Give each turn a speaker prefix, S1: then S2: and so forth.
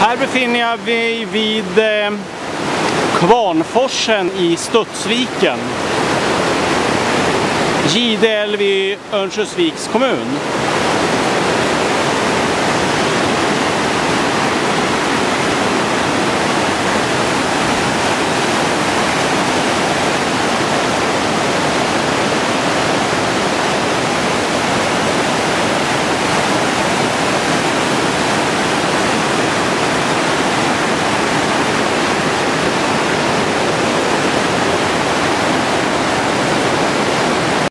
S1: Här befinner jag mig vid eh, Kvarnforsen i Studsviken. Gideälv i Örnsköldsviks kommun.